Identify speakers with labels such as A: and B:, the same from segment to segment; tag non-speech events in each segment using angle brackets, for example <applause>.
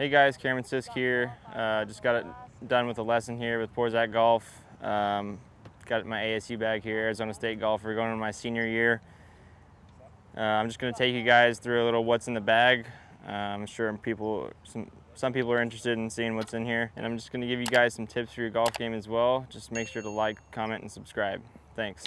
A: Hey guys, Cameron Sisk here. Uh, just got it done with a lesson here with Porzak Golf. Um, got my ASU bag here, Arizona State golfer, going into my senior year. Uh, I'm just going to take you guys through a little what's in the bag. Uh, I'm sure people, some, some people are interested in seeing what's in here, and I'm just going to give you guys some tips for your golf game as well. Just make sure to like, comment, and subscribe. Thanks.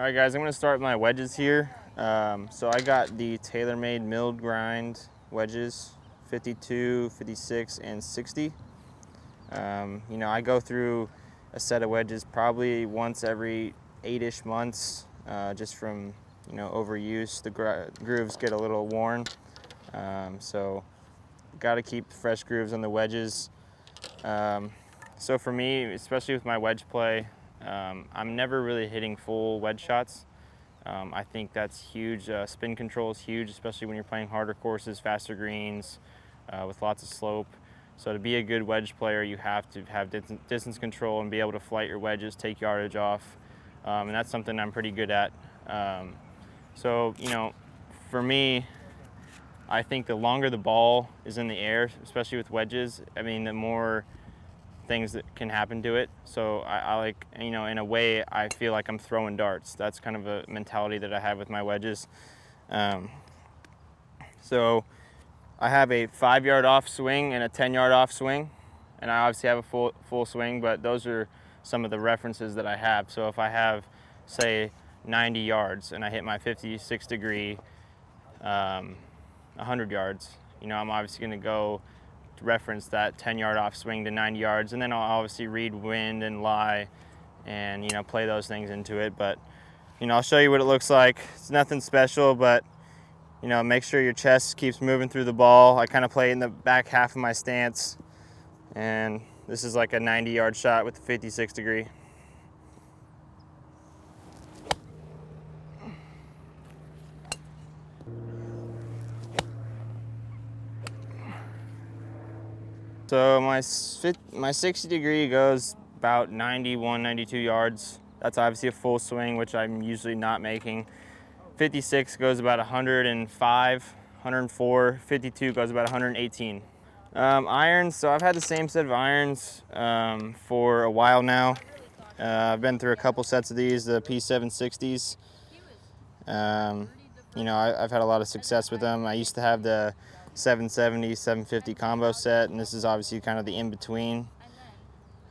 A: All right guys, I'm gonna start with my wedges here. Um, so I got the TaylorMade milled grind wedges, 52, 56, and 60. Um, you know, I go through a set of wedges probably once every eight-ish months, uh, just from, you know, overuse. The grooves get a little worn. Um, so gotta keep fresh grooves on the wedges. Um, so for me, especially with my wedge play, um, I'm never really hitting full wedge shots. Um, I think that's huge. Uh, spin control is huge, especially when you're playing harder courses, faster greens, uh, with lots of slope. So to be a good wedge player, you have to have distance control and be able to flight your wedges, take yardage off, um, and that's something I'm pretty good at. Um, so you know, for me, I think the longer the ball is in the air, especially with wedges, I mean, the more things that can happen to it. So I, I, like, you know, in a way, I feel like I'm throwing darts. That's kind of a mentality that I have with my wedges. Um, so I have a five yard off swing and a 10 yard off swing. And I obviously have a full, full swing, but those are some of the references that I have. So if I have, say, 90 yards and I hit my 56 degree, um, 100 yards, you know, I'm obviously going to go reference that 10 yard off swing to 90 yards and then I'll obviously read wind and lie and you know play those things into it. But you know I'll show you what it looks like. It's nothing special but you know make sure your chest keeps moving through the ball. I kind of play in the back half of my stance and this is like a 90 yard shot with a 56 degree So my, my 60 degree goes about 91, 92 yards. That's obviously a full swing, which I'm usually not making. 56 goes about 105, 104, 52 goes about 118. Um, irons, so I've had the same set of irons um, for a while now. Uh, I've been through a couple sets of these, the P760s. Um, you know, I, have had a lot of success with them. I used to have the 770, 750 combo set, and this is obviously kind of the in-between.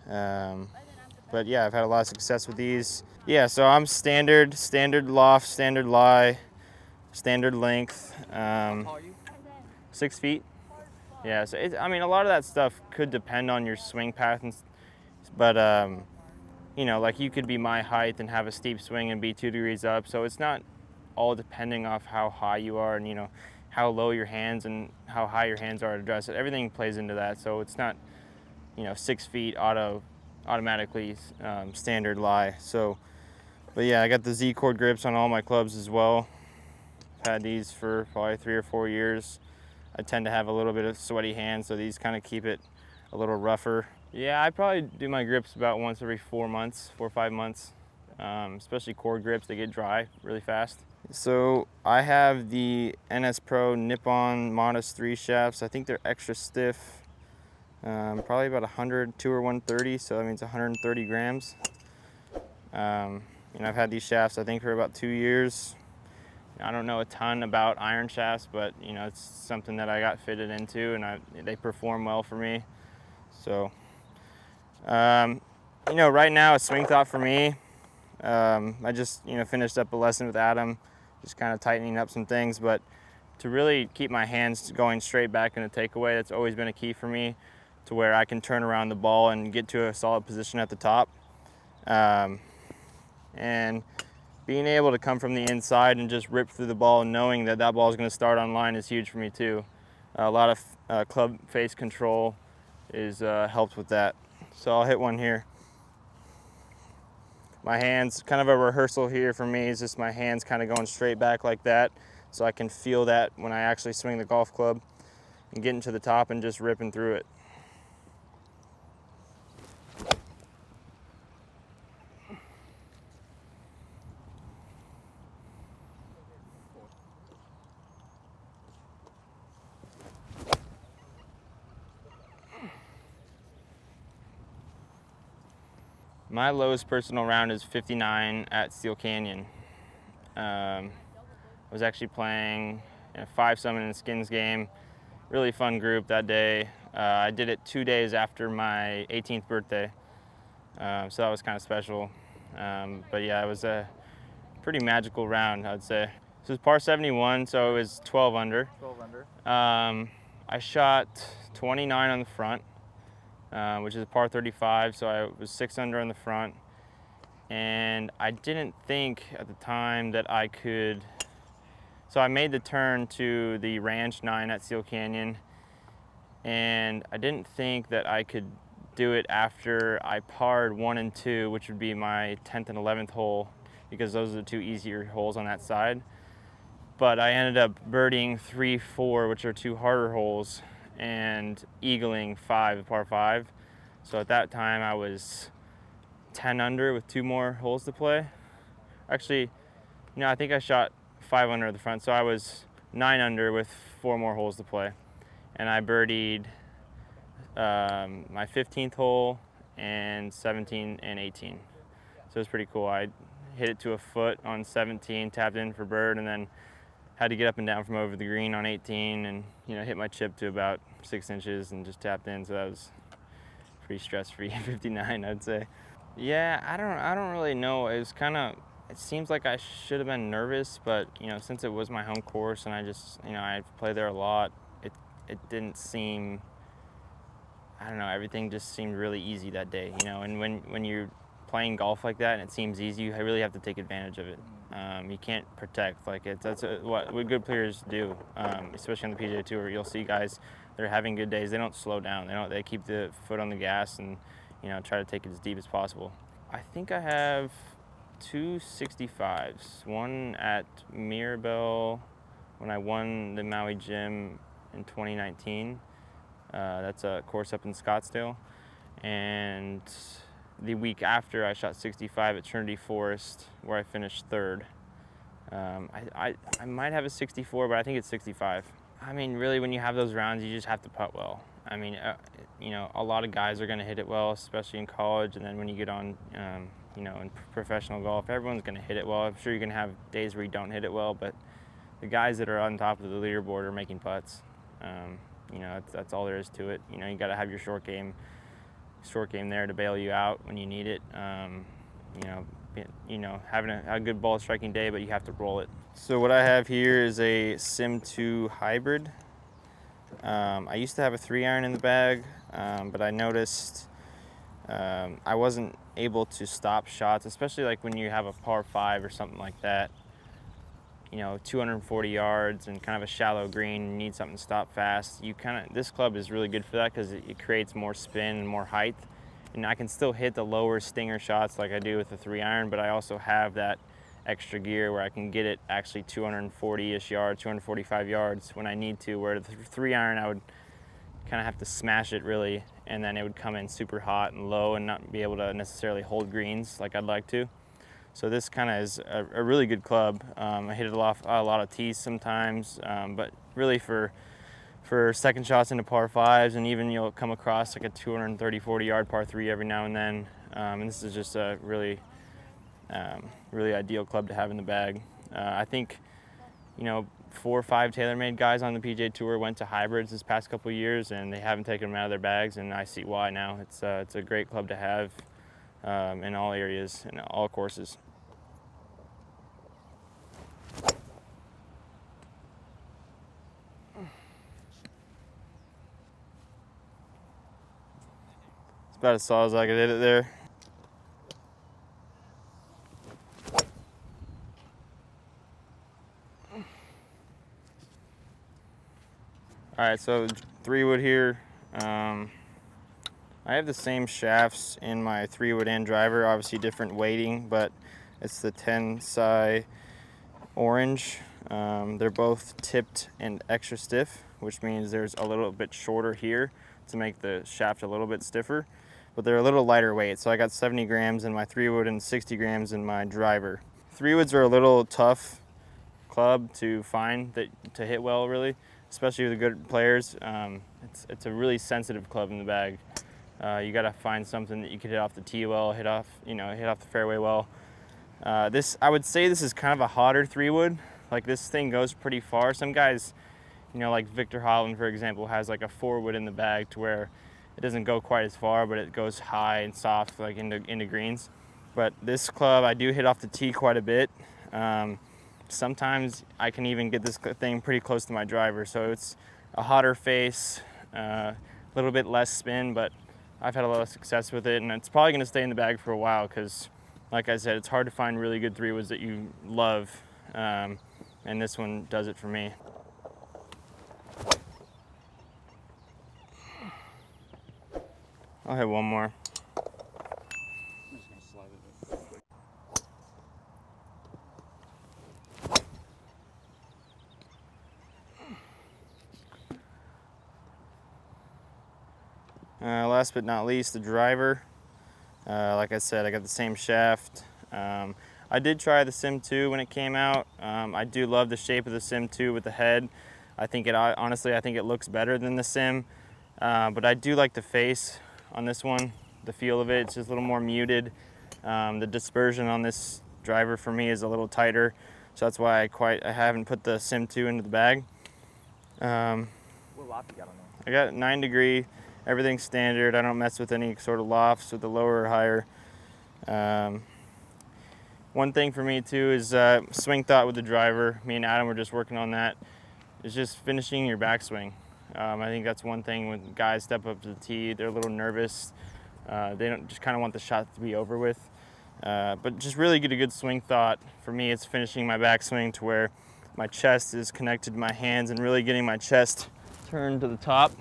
A: Um, but yeah, I've had a lot of success with these. Yeah, so I'm standard, standard loft, standard lie, standard length, um, six feet. Yeah, so it, I mean, a lot of that stuff could depend on your swing path, and, but um, you know, like you could be my height and have a steep swing and be two degrees up. So it's not all depending off how high you are, and you know, how low your hands and how high your hands are to address it. Everything plays into that. So it's not, you know, six feet auto, automatically um, standard lie. So, but yeah, I got the Z cord grips on all my clubs as well. I've had these for probably three or four years. I tend to have a little bit of sweaty hands, so these kind of keep it a little rougher. Yeah, I probably do my grips about once every four months, four or five months. Um, especially cord grips, they get dry really fast. So I have the NS Pro Nippon Modus 3 shafts. I think they're extra stiff. Um, probably about 100, 2 or 130, so that means 130 grams. Um, you know, I've had these shafts I think for about two years. I don't know a ton about iron shafts, but you know, it's something that I got fitted into and I, they perform well for me. So, um, you know, right now a swing thought for me, um, I just, you know, finished up a lesson with Adam just kind of tightening up some things. But to really keep my hands going straight back in the takeaway, that's always been a key for me to where I can turn around the ball and get to a solid position at the top. Um, and being able to come from the inside and just rip through the ball knowing that that ball is going to start on line is huge for me too. A lot of uh, club face control is uh, helped with that. So I'll hit one here my hands, kind of a rehearsal here for me is just my hands kind of going straight back like that so I can feel that when I actually swing the golf club and getting to the top and just ripping through it. My lowest personal round is 59 at Steele Canyon. Um, I was actually playing a five summon and skins game. Really fun group that day. Uh, I did it two days after my 18th birthday, um, so that was kind of special. Um, but yeah, it was a pretty magical round, I'd say. This was par 71, so it was 12 under.
B: 12 under.
A: Um, I shot 29 on the front, uh, which is a par 35, so I was six under on the front. And I didn't think at the time that I could. So I made the turn to the Ranch 9 at Steele Canyon, and I didn't think that I could do it after I parred one and two, which would be my 10th and 11th hole, because those are the two easier holes on that side. But I ended up birdieing three, four, which are two harder holes, and eagling five, par five. So at that time, I was 10 under with two more holes to play. Actually, you know, I think I shot five under the front, so I was nine under with four more holes to play. And I birdied um, my 15th hole and 17 and 18. So it was pretty cool. I hit it to a foot on 17, tapped in for bird, and then had to get up and down from over the green on 18 and you know hit my chip to about six inches and just tapped in so that was pretty stress-free <laughs> 59 i'd say. Yeah i don't i don't really know. It was kind of it seems like i should have been nervous but you know since it was my home course and i just you know i played there a lot it it didn't seem i don't know everything just seemed really easy that day you know? And when when you're playing golf like that and it seems easy you really have to take advantage of it um, you can't protect like it's that's a, what, what good players do, um, especially on the PGA Tour. You'll see guys they're having good days. They don't slow down. They don't. They keep the foot on the gas and you know try to take it as deep as possible. I think I have two 65s. One at Mirabel when I won the Maui Jim in 2019. Uh, that's a course up in Scottsdale, and the week after, I shot 65 at Trinity Forest, where I finished third. Um, I, I, I might have a 64, but I think it's 65. I mean, really, when you have those rounds, you just have to putt well. I mean, uh, you know, a lot of guys are going to hit it well, especially in college, and then when you get on, um, you know, in professional golf, everyone's going to hit it well. I'm sure you're going to have days where you don't hit it well, but the guys that are on top of the leaderboard are making putts. Um, you know, that's, that's all there is to it. You know, you got to have your short game short game there to bail you out when you need it. Um, you know, you know, having a, a, good ball striking day, but you have to roll it. So what I have here is a Sim 2 hybrid. Um, I used to have a three iron in the bag, um, but I noticed um, I wasn't able to stop shots, especially like when you have a par five or something like that you know 240 yards and kind of a shallow green need something to stop fast. You kind of this club is really good for that because it, it, creates more spin and more height. And i can still hit the lower stinger shots like i do with the three iron but i also have that extra gear where i can get it actually 240ish yards 245 yards when i need to where the three iron i would kind of have to smash it really and then it would come in super hot and low and not be able to necessarily hold greens like i'd like to so this kind of is a, a, really good club. Um, I hit it off a lot of tees sometimes, um, but really for for second shots into par fives, and even you'll come across like a 230, 40 yard par three every now and then. Um, and this is just a really, um, really ideal club to have in the bag. Uh, I think, you know, four or five TaylorMade guys on the PGA Tour went to hybrids this past couple years, and they haven't taken them out of their bags, and I see why now. It's uh, it's a great club to have um, in all areas, in all courses. About as solid as I could hit it there. All right, so three wood here. Um, I have the same shafts in my three wood and driver, obviously different weighting, but it's the Tensei orange. Um, they're both tipped and extra stiff, which means there's a little bit shorter here to make the shaft a little bit stiffer, but they're a little lighter weight. So I got 70 grams in my three wood and 60 grams in my driver. Three woods are a little tough club to find that to hit well really, especially with good players. Um, it's, it's a really sensitive club in the bag. Uh, you got to find something that you could hit off the tee well, hit off, you know, hit off the fairway well. Uh, this, I would say this is kind of a hotter three wood. Like this thing goes pretty far. Some guys, you know, like Viktor Hovland, for example, has like a four wood in the bag to where it doesn't go quite as far, but it goes high and soft, like into, into greens. But this club, I do hit off the tee quite a bit. Um, sometimes I can even get this thing pretty close to my driver. So it's a hotter face, uh, a little bit less spin, but I've had a lot of success with it, and it's probably going to stay in the bag for a while because, like I said, it's hard to find really good three woods that you love, um, and this one does it for me. I'll have one more. Uh, last but not least, the driver. Uh, like I said, I got the same shaft. Um, I did try the Sim 2 when it came out. Um, I do love the shape of the Sim 2 with the head. I think it, honestly, I think it looks better than the Sim. Uh, but I do like the face on this one, the feel of it. It's just a little more muted. Um, the dispersion on this driver for me is a little tighter. So that's why I quite I haven't put the Sim 2 into the bag. Um,
B: what loft you got on
A: there? I got 9 degree everything's standard. I don't mess with any sort of lofts with the lower or higher. Um, one thing for me too is uh, swing thought with the driver. Me and Adam were just working on that. Is just finishing your backswing. Um, I think that's one thing when guys step up to the tee, they're a little nervous. Uh, they don't just kind of want the shot to be over with. Uh, but just really get a good swing thought. For me, it's finishing my backswing to where my chest is connected to my hands and really getting my chest turned to the top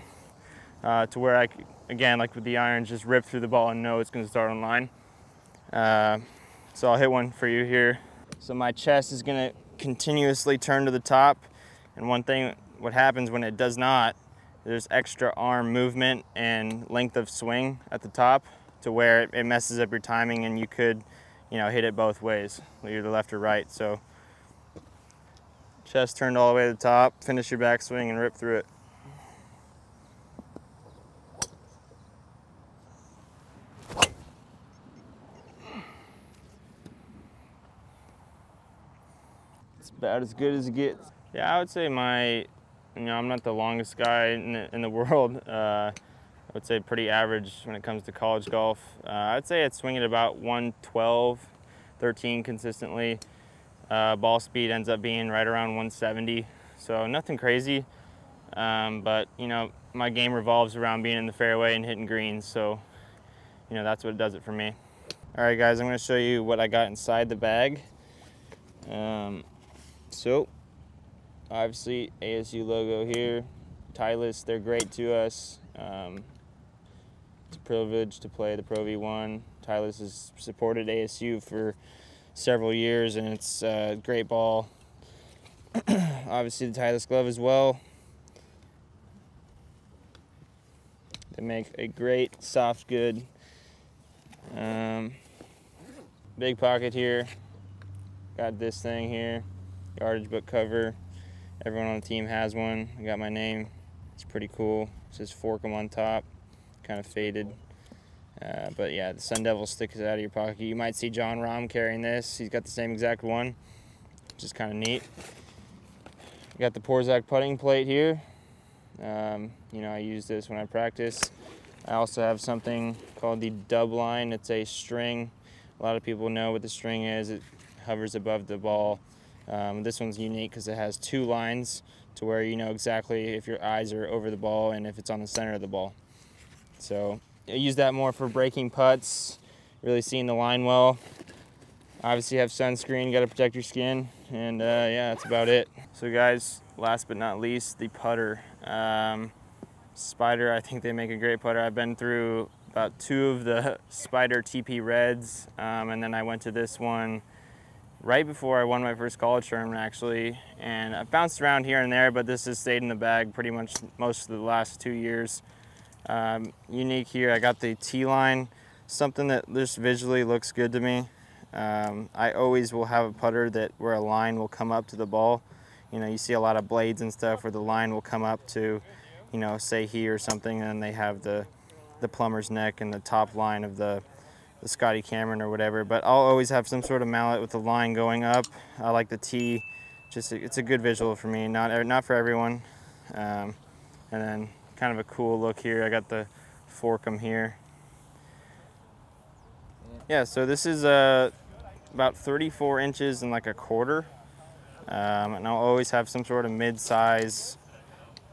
A: uh, to where I, again, like with the irons, just rip through the ball and know it's going to start on line. Uh, so I'll hit one for you here. So my chest is going to continuously turn to the top. And one thing, what happens when it does not, there's extra arm movement and length of swing at the top to where it messes up your timing and you could, you know, hit it both ways, either left or right. So chest turned all the way to the top, finish your backswing and rip through it. It's about as good as it gets. Yeah, I would say my, you know, I'm not the longest guy in the, in the <laughs> world. Uh, I would say pretty average when it comes to college golf. Uh, I'd say it's swinging about 112, 13 consistently. Uh, ball speed ends up being right around 170, so nothing crazy. Um, but you know, my game revolves around being in the fairway and hitting greens, so you know that's what does it for me. All right, guys, I'm going to show you what I got inside the bag. Um, so, obviously, ASU logo here. Titleist, they're great to us. Um, it's a privilege to play the Pro V1. Titleist has supported ASU for several years, and it's a great ball. <clears throat> obviously, the Titleist glove as well. They make a great soft good. Um, big pocket here. Got this thing here yardage book cover. Everyone on the team has one. I got my name. It's pretty cool. It says Forkum on top, kind of faded. Uh, but yeah, the Sun Devil sticks out of your pocket. You might see Jon Rahm carrying this. He's got the same exact one, which is kind of neat. got the Porzak putting plate here. Um, you know, I use this when I practice. I also have something called the dub line. It's a string. A lot of people know what the string is. It hovers above the ball um, this one's unique because it has two lines to where you know exactly if your eyes are over the ball and if it's on the center of the ball. So I use that more for breaking putts, really seeing the line well. Obviously have sunscreen, got to protect your skin, and uh, yeah, that's about it. So guys, last but not least, the putter. Um, Spider, I think they make a great putter. I've been through about two of the <laughs> Spider TP Reds, um, and then I went to this one right before I won my first college tournament actually and I bounced around here and there but this has stayed in the bag pretty much most of the last two years. Um, unique here I got the T-line something that just visually looks good to me. Um, I always will have a putter that where a line will come up to the ball. You know you see a lot of blades and stuff where the line will come up to you know say here or something and they have the the plumber's neck and the top line of the, the Scotty Cameron or whatever. But I'll always have some sort of mallet with the line going up. I like the T. Just it's a good visual for me, not not for everyone. Um, and then kind of a cool look here. I got the Forkem here. Yeah, so this is uh, about 34 inches and like a quarter. Um, and I'll always have some sort of mid-size,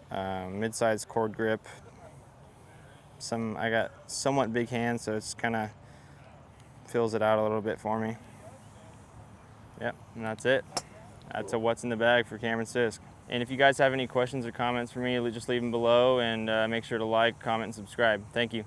A: uh, mid-size cord grip. Some I got somewhat big hands, so it's kind of fills it out a little bit for me. Yep, and that's it. That's a what's in the bag for Cameron Sisk. And if you guys have any questions or comments for me, just leave them below and uh, make sure to like, comment, and subscribe. Thank you.